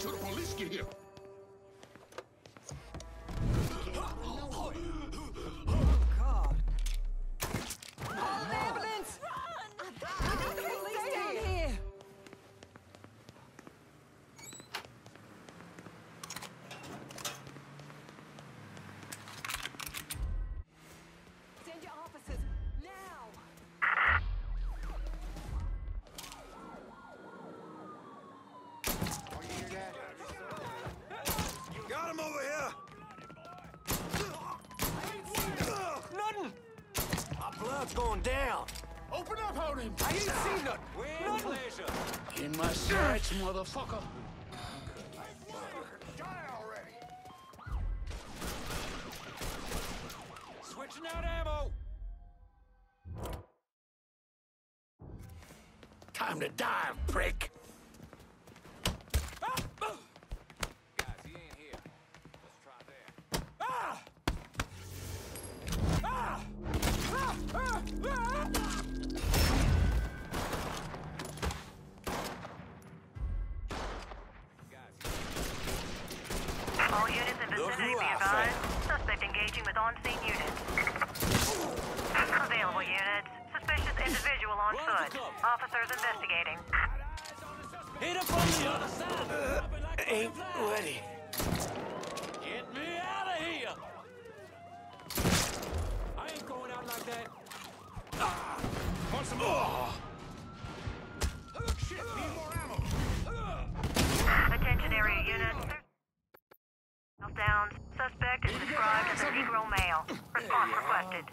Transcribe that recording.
till the police get here. My blood's going down. Open up on him! I ain't seen nothing. With pleasure. In my sights, motherfucker. Switching out ammo. Time to dive, prick. All units in vicinity be advised. Suspect engaging with on-scene units. Available units. Suspicious individual on Run foot. Officers investigating. Hit him from the other side. Ain't ready. Get me out of here! I ain't going out like that. Ah! Want some more? Shit, Suspect is described as a Negro male. Response requested.